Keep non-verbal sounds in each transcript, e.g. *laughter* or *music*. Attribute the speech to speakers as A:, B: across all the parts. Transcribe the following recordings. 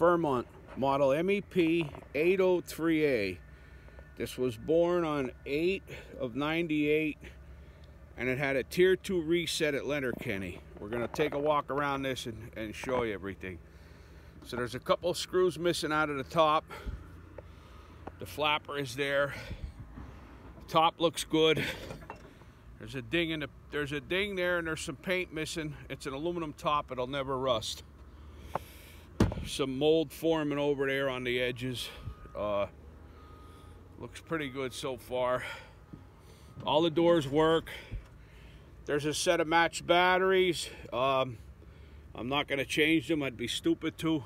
A: Fermont model MEP 803A. This was born on 8 of 98 and it had a tier 2 reset at Letterkenny. We're going to take a walk around this and, and show you everything. So there's a couple screws missing out of the top. The flapper is there. The top looks good. There's a ding in the there's a ding there and there's some paint missing. It's an aluminum top, it'll never rust. Some mold forming over there on the edges. Uh, looks pretty good so far. All the doors work. There's a set of matched batteries. Um, I'm not going to change them. I'd be stupid to.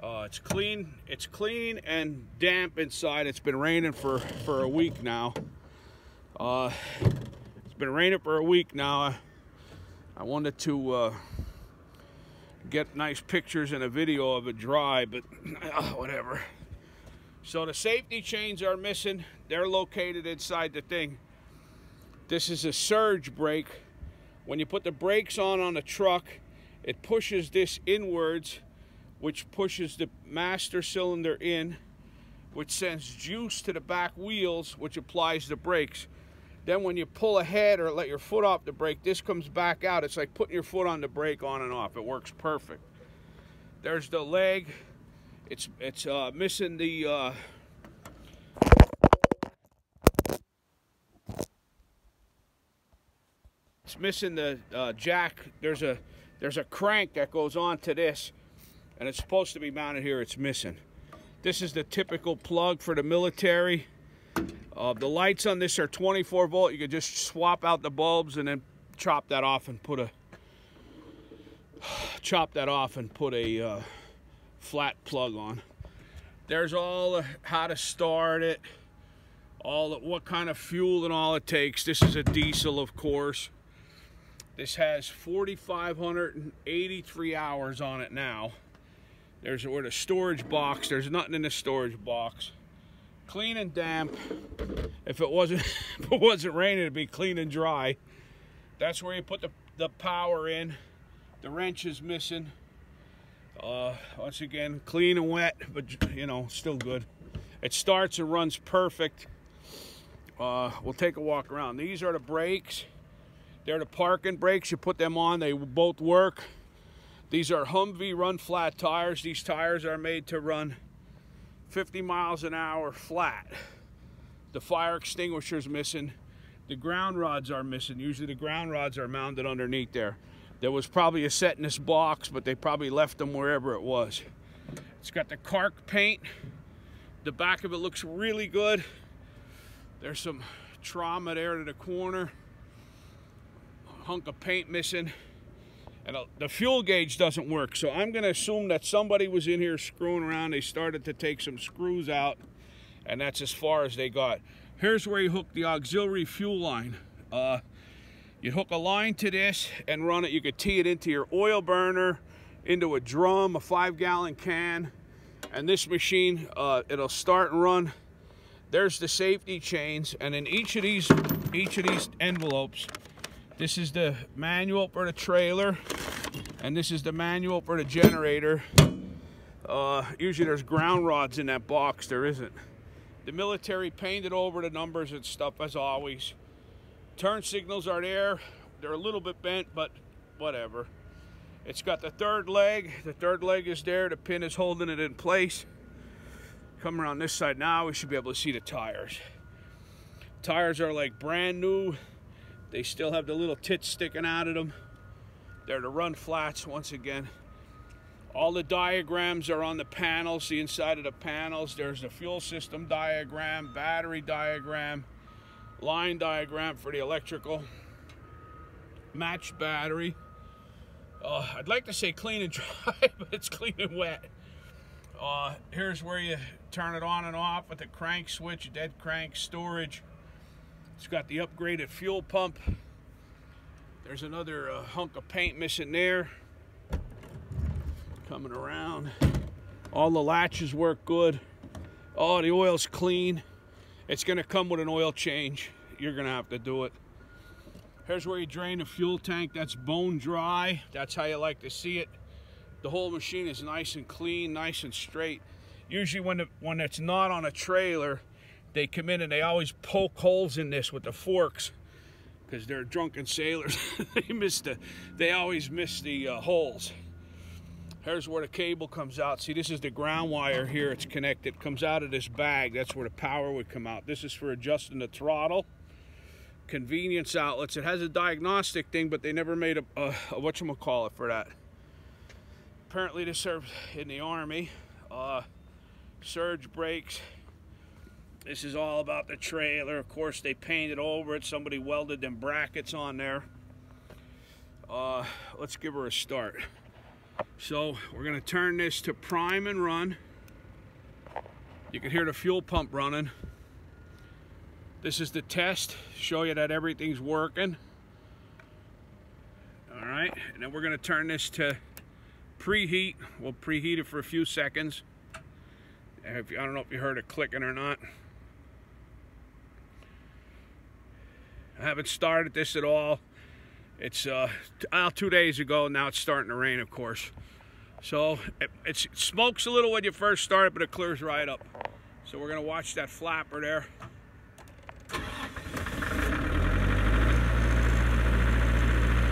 A: Uh, it's clean. It's clean and damp inside. It's been raining for for a week now. Uh, it's been raining for a week now. I, I wanted to uh, get nice pictures and a video of it dry, but uh, *clears throat* whatever. So the safety chains are missing. They're located inside the thing. This is a surge brake. When you put the brakes on on the truck, it pushes this inwards which pushes the master cylinder in, which sends juice to the back wheels, which applies the brakes. Then when you pull ahead or let your foot off the brake, this comes back out. It's like putting your foot on the brake on and off. It works perfect. There's the leg. It's it's uh, missing the uh, it's missing the uh, jack. There's a there's a crank that goes on to this and it's supposed to be mounted here, it's missing. This is the typical plug for the military. Uh, the lights on this are 24 volt. You could just swap out the bulbs and then chop that off and put a *sighs* chop that off and put a uh, flat plug on. There's all the, how to start it, all the, what kind of fuel and all it takes. This is a diesel, of course. This has 4,583 hours on it now. There's where the storage box. There's nothing in the storage box. Clean and damp. If it wasn't *laughs* if it wasn't raining, it'd be clean and dry. That's where you put the, the power in. The wrench is missing. Uh, once again, clean and wet, but you know, still good. It starts and runs perfect. Uh, we'll take a walk around. These are the brakes. They're the parking brakes. You put them on, they both work. These are Humvee run flat tires. These tires are made to run 50 miles an hour flat. The fire extinguisher's missing. The ground rods are missing. Usually the ground rods are mounted underneath there. There was probably a set in this box, but they probably left them wherever it was. It's got the CARC paint. The back of it looks really good. There's some trauma there to the corner. Hunk of paint missing and the fuel gauge doesn't work. So I'm going to assume that somebody was in here screwing around. They started to take some screws out, and that's as far as they got. Here's where you hook the auxiliary fuel line. Uh, you hook a line to this and run it. You could tee it into your oil burner, into a drum, a five gallon can, and this machine, uh, it'll start and run. There's the safety chains, and in each of these, each of these envelopes, this is the manual for the trailer, and this is the manual for the generator. Uh, usually there's ground rods in that box, there isn't. The military painted over the numbers and stuff as always. Turn signals are there. They're a little bit bent, but whatever. It's got the third leg. The third leg is there. The pin is holding it in place. Come around this side now, we should be able to see the tires. Tires are like brand new. They still have the little tits sticking out of them. They're the run flats once again. All the diagrams are on the panels, the inside of the panels. There's the fuel system diagram, battery diagram, line diagram for the electrical, match battery. Uh, I'd like to say clean and *laughs* dry, but it's clean and wet. Uh, here's where you turn it on and off with the crank switch, dead crank storage. It's got the upgraded fuel pump. There's another uh, hunk of paint missing there. Coming around. All the latches work good. Oh, the oil's clean. It's gonna come with an oil change. You're gonna have to do it. Here's where you drain the fuel tank. That's bone dry. That's how you like to see it. The whole machine is nice and clean, nice and straight. Usually when, when it's not on a trailer, they come in and they always poke holes in this with the forks because they're drunken sailors. *laughs* they miss the, they always miss the uh, holes. Here's where the cable comes out. See, this is the ground wire here. It's connected. comes out of this bag. That's where the power would come out. This is for adjusting the throttle. Convenience outlets. It has a diagnostic thing, but they never made a, a, a whatchamacallit for that. Apparently, this served in the Army. Uh, surge brakes. This is all about the trailer. Of course, they painted over it. Somebody welded them brackets on there. Uh, let's give her a start. So we're gonna turn this to prime and run. You can hear the fuel pump running. This is the test, show you that everything's working. All right, and then we're gonna turn this to preheat. We'll preheat it for a few seconds. I don't know if you heard it clicking or not. I haven't started this at all. It's uh, two days ago, now it's starting to rain, of course. So it, it smokes a little when you first start it, but it clears right up. So we're gonna watch that flapper there.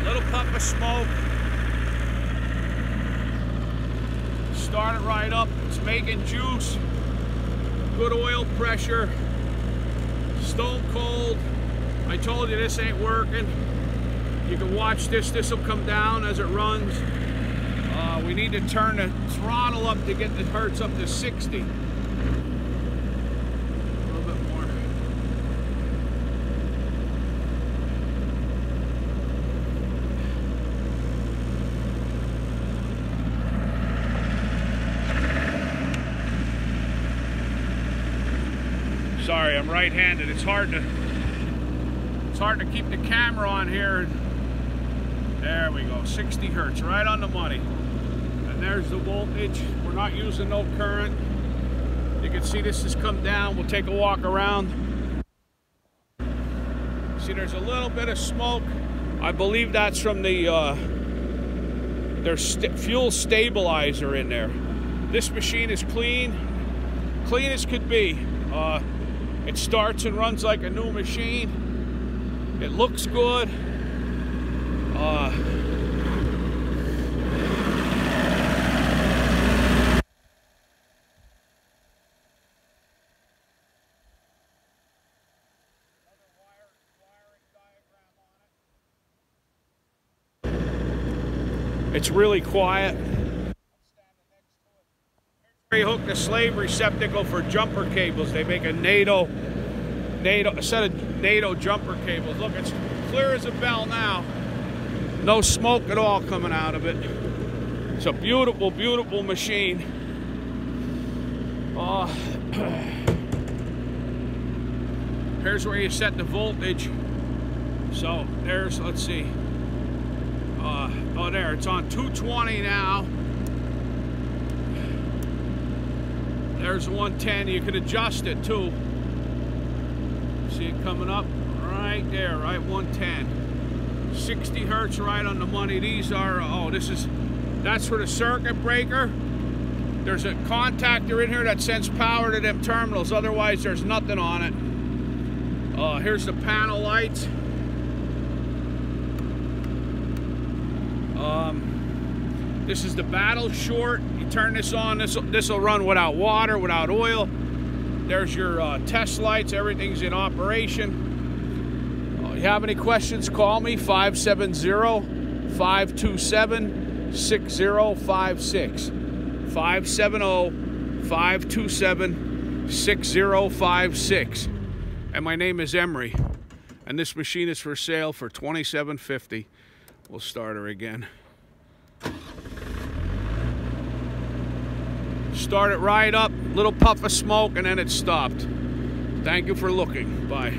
A: Little puff of smoke. Start it right up. It's making juice. Good oil pressure. Stone cold. I told you this ain't working. You can watch this, this will come down as it runs. Uh, we need to turn the throttle up to get the hertz up to 60. A little bit more. Sorry, I'm right-handed. It's hard to it's hard to keep the camera on here there we go, 60 hertz, right on the money. And there's the voltage. We're not using no current. You can see this has come down. We'll take a walk around. See, there's a little bit of smoke. I believe that's from the uh, their st fuel stabilizer in there. This machine is clean, clean as could be. Uh, it starts and runs like a new machine. It looks good. Uh, It's really quiet. Hooked a slave receptacle for jumper cables. They make a NATO, NATO, a set of NATO jumper cables. Look, it's clear as a bell now. No smoke at all coming out of it. It's a beautiful, beautiful machine. Uh, *clears throat* here's where you set the voltage. So there's, let's see. Uh, oh, there, it's on 220 now. There's 110. You can adjust it too. See it coming up right there, right 110. 60 hertz right on the money. These are, oh, this is, that's for the circuit breaker. There's a contactor in here that sends power to them terminals. Otherwise, there's nothing on it. Uh, here's the panel lights. Um, this is the battle short. You turn this on, this this will run without water, without oil. There's your uh, test lights. Everything's in operation you have any questions, call me 570 527 6056. 570 527 6056. And my name is Emery. And this machine is for sale for 2750 We'll start her again. Start it right up, little puff of smoke, and then it stopped. Thank you for looking. Bye.